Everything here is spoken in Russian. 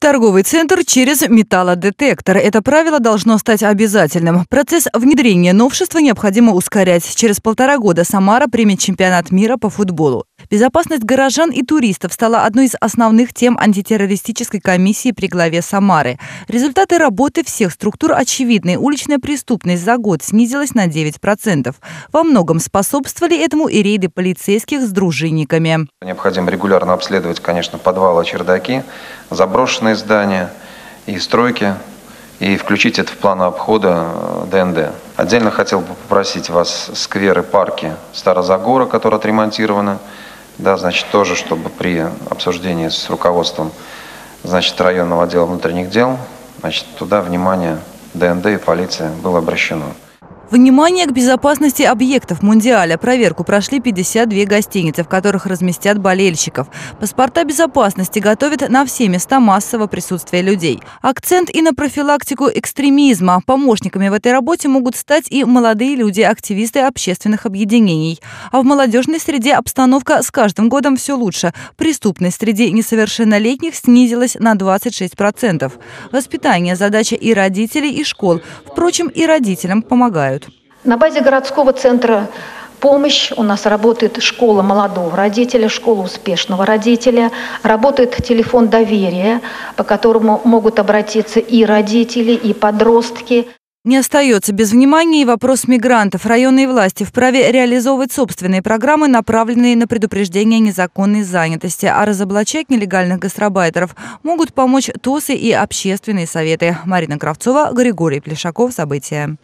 торговый центр через металлодетектор. Это правило должно стать обязательным. Процесс внедрения новшества необходимо ускорять. Через полтора года Самара примет чемпионат мира по футболу. Безопасность горожан и туристов стала одной из основных тем антитеррористической комиссии при главе Самары. Результаты работы всех структур очевидны. Уличная преступность за год снизилась на 9%. Во многом способствовали этому и рейды полицейских с дружинниками. Необходимо регулярно обследовать, конечно, подвалы, чердаки, заброшенные здания и стройки, и включить это в план обхода э, ДНД. Отдельно хотел бы попросить вас скверы, парки Старозагора, которые отремонтированы, да, значит, тоже, чтобы при обсуждении с руководством значит, районного отдела внутренних дел, значит, туда внимание ДНД и полиция было обращено. Внимание к безопасности объектов Мундиаля. Проверку прошли 52 гостиницы, в которых разместят болельщиков. Паспорта безопасности готовят на все места массового присутствия людей. Акцент и на профилактику экстремизма. Помощниками в этой работе могут стать и молодые люди, активисты общественных объединений. А в молодежной среде обстановка с каждым годом все лучше. Преступность среди несовершеннолетних снизилась на 26%. Воспитание – задача и родителей, и школ. Впрочем, и родителям помогают. На базе городского центра помощь. У нас работает школа молодого родителя, школа успешного родителя. Работает телефон доверия, по которому могут обратиться и родители, и подростки. Не остается без внимания и вопрос мигрантов. Районные власти вправе реализовывать собственные программы, направленные на предупреждение незаконной занятости, а разоблачать нелегальных гастробайтеров могут помочь ТОСы и общественные советы. Марина Кравцова, Григорий Плешаков. События.